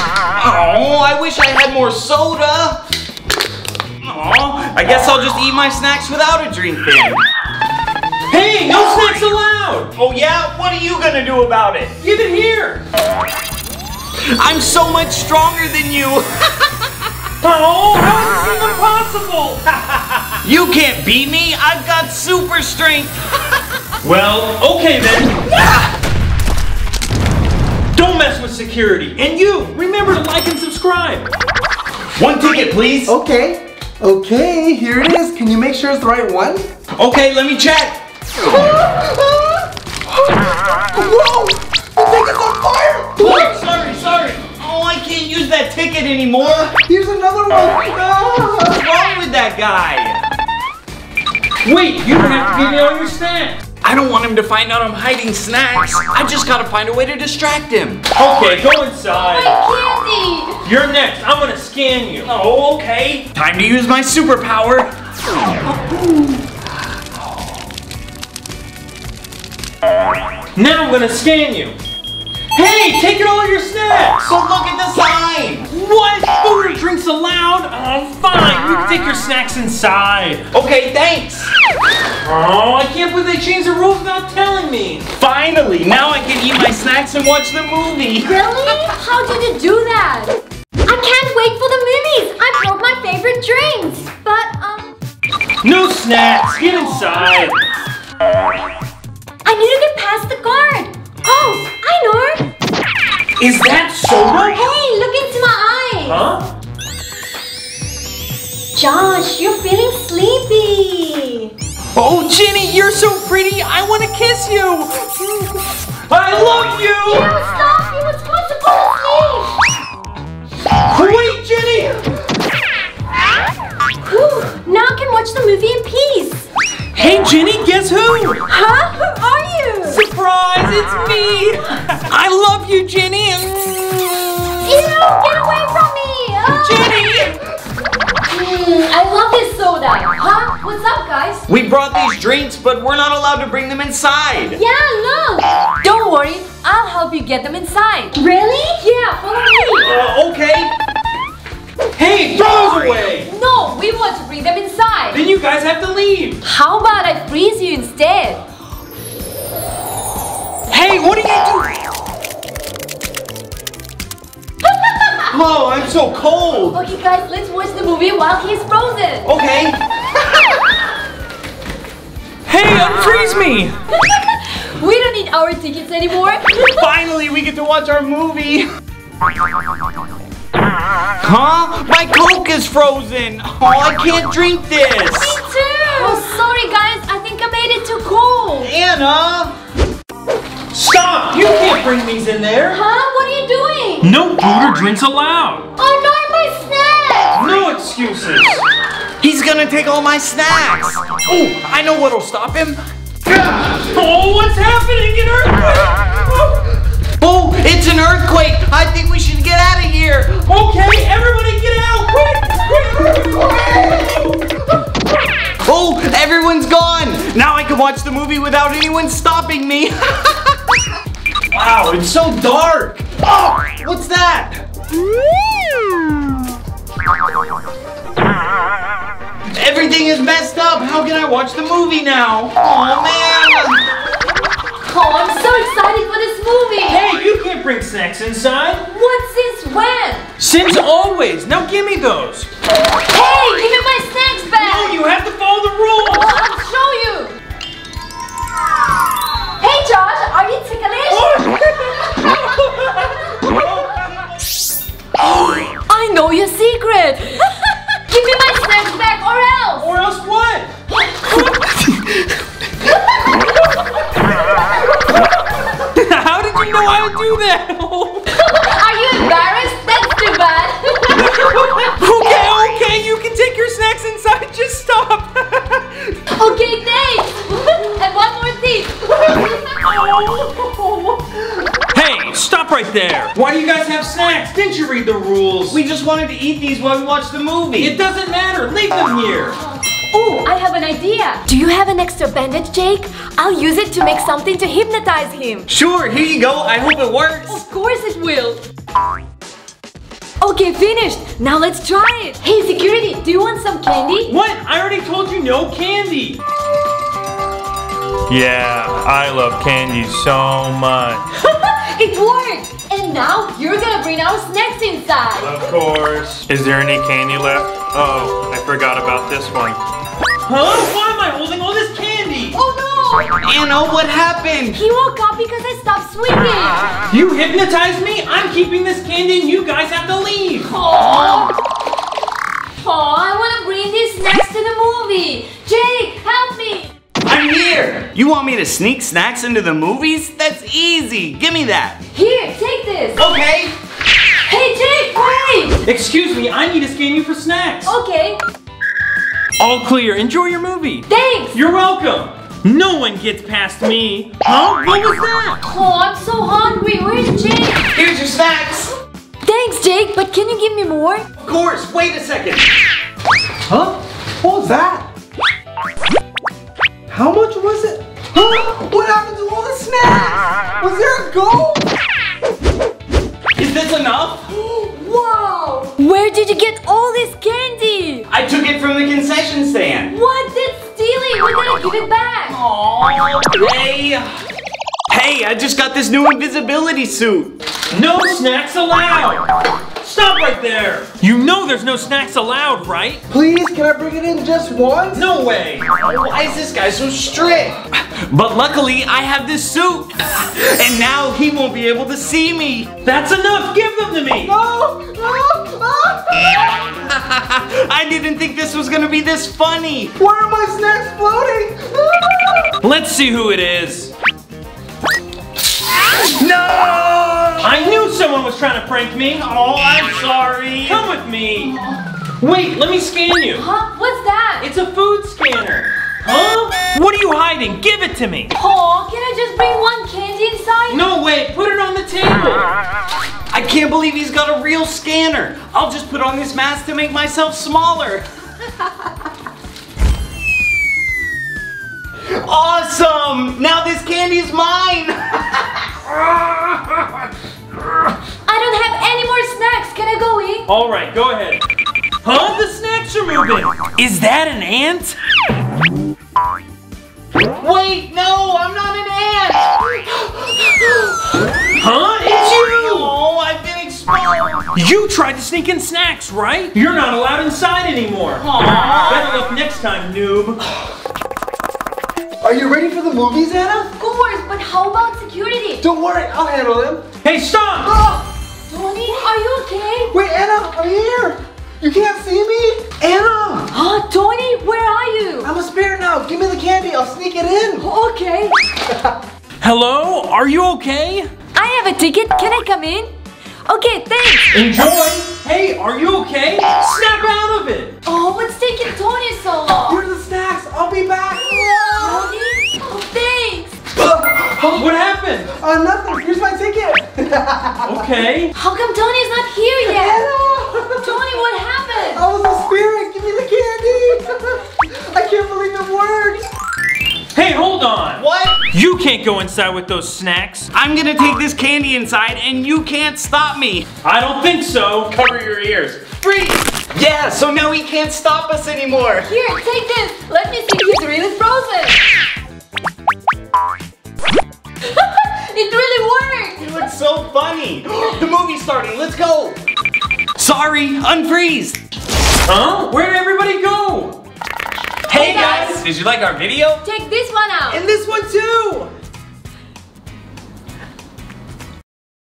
Oh, I wish I had more soda. Oh, I guess I'll just eat my snacks without a drink then. Hey, no snacks allowed! Oh yeah? What are you gonna do about it? Give it here! I'm so much stronger than you. Oh, how does it seem impossible? You can't beat me. I've got super strength. well, okay then. Ah! Don't mess with security. And you, remember to like and subscribe. One ticket, please. Okay. Okay, here it is. Can you make sure it's the right one? Okay, let me check. Whoa! The ticket's on fire! Oh, sorry, sorry. Oh, I can't use that ticket anymore. Here's another one. Ah. What's wrong with that guy? Wait, you don't have to give me all your snacks. I don't want him to find out I'm hiding snacks. I just gotta find a way to distract him. Okay, go inside. My Candy! You're next. I'm gonna scan you. Oh, okay. Time to use my superpower. Now I'm gonna scan you. Hey, take it all your snacks. So look at the sign. What? Food or drinks allowed? Oh, fine. You can take your snacks inside. Okay, thanks. Oh, I can't believe they changed the rules without telling me. Finally, now I can eat my snacks and watch the movie. Really? How did you do that? I can't wait for the movies! I brought my favorite drinks! But, um, No snacks. Get inside. I need to get past the guard! Oh, I know! Is that soda? Hey, look into my eyes! Huh? Josh, you're feeling sleepy! Oh, Ginny, you're so pretty. I want to kiss you. I love Ew, you. stop! You were supposed to fall asleep! Wait, Ginny. Whew, now I can watch the movie in peace! Hey, Ginny, guess who? Huh? Who are you? Surprise, it's me. I love you, Ginny. We brought these drinks, but we're not allowed to bring them inside. Yeah, look! Don't worry, I'll help you get them inside. Really? Yeah, follow me! Uh, okay. Hey, throw those away. No, we want to bring them inside. Then you guys have to leave. How about I freeze you instead? Hey, what are you doing? Oh, I'm so cold. Okay, guys, let's watch the movie while he's frozen. Okay. Hey, unfreeze me. We don't need our tickets anymore. Finally, we get to watch our movie. Huh? My Coke is frozen. Oh, I can't drink this. Me too. Oh, sorry, guys. I think I made it too cold. Anna. Stop. You can't bring these in there. Huh? What are you doing? No food or drinks allowed. Oh no, my snacks! No excuses. He's gonna take all my snacks. Oh, I know what'll stop him. Oh, what's happening? An earthquake. Oh, it's an earthquake. I think we should get out of here. Okay, everybody get out, quick, quick. Oh, everyone's gone. Now I can watch the movie without anyone stopping me. wow, it's so dark. Oh, what's that? Up. How can I watch the movie now? Oh man. Oh, I'm so excited for this movie. Hey, you can't bring snacks inside. What since when? Since always. Now I would do that? Are you embarrassed? That's too bad. okay, okay, you can take your snacks inside. Just stop. okay, thanks. and one more thing. hey, stop right there. Why do you guys have snacks? Didn't you read the rules? We just wanted to eat these while we watched the movie. It doesn't matter. Leave them here. Oh, I have an idea. Do you have an extra bandage, Jake? I'll use it to make something to hypnotize him. Sure, here you go. I hope it works. Of course it will. Okay, finished. Now let's try it. Hey, security, do you want some candy? What? I already told you no candy. Yeah, I love candy so much. it worked. And now you're gonna bring our snacks inside. Of course. Is there any candy left? Oh, I forgot about this one. Huh? Why am I holding all this candy? Oh no! Anna, what happened? He woke up because I stopped swinging. You hypnotized me? I'm keeping this candy and you guys have to leave. Oh, oh I want to bring these snacks to the movie. Jake, help me. I'm here. You want me to sneak snacks into the movies? That's easy. Give me that. Here, take this. Okay. Hey, Jake, wait. Excuse me, I need to scan you for snacks. Okay, All clear. Enjoy your movie. thanks. You're welcome. No one gets past me. Huh? What was that? Oh, I'm so hungry. Where's Jake? Here's your snacks. Thanks, Jake, but can you give me more? Of course. Wait a second. Huh? What was that? That's stealing. We gotta give it back. Aww. Hey. Hey, I just got this new invisibility suit. No snacks allowed. Stop right there. You know there's no snacks allowed, right? Please, can I bring it in just once? No way. Why is this guy so strict? But luckily, I have this suit. And now he won't be able to see me. That's enough. Give them to me. No! No! I didn't think this was gonna be this funny. Why are my snacks floating? Let's see who it is. No! I knew someone was trying to prank me. Oh, I'm sorry. Come with me. Wait, let me scan you. Huh? What's that? It's a food scanner. Huh? What are you hiding? Give it to me. Oh, can I just bring one candy inside? No way. Believe he's got a real scanner. I'll just put on this mask to make myself smaller. awesome! Now this candy's mine! I don't have any more snacks. Can I go in? All right, go ahead. Huh? The snacks are moving. Is that an ant? Wait, no, I'm not an ant! Huh? It's you. You tried to sneak in snacks, right? You're not allowed inside anymore. Better luck next time, noob. Are you ready for the movies, Anna? Of course, but how about security? Don't worry, I'll handle them. Hey, stop! Ah! Tony, are you okay? Wait, Anna, I'm here. You can't see me? Anna! Huh, Tony, where are you? I'm a spirit now. Give me the candy. I'll sneak it in. Okay. Hello? Are you okay? I have a ticket. Can I come in? Okay, thanks. Enjoy. Hey, are you okay? Snap out of it. Oh, what's taking Tony so long? Here's the snacks. I'll be back. Tony? Oh, thanks. What happened? Uh, nothing. Here's my ticket. Okay. How come Tony's not here yet? Anna! Tony, what happened? I was a spirit. Give me the candy. I can't believe it worked. Hey, hold on. What? You can't go inside with those snacks. I'm gonna take this candy inside and you can't stop me. I don't think so. Cover your ears. Freeze! Yeah, so now he can't stop us anymore. Here, take this. Let me see if he's really frozen. it really worked. It looks so funny. the movie's starting. Let's go. Sorry, unfreeze. Huh? Where did everybody go? Hey guys. did you like our video? Check this one out. And this one too.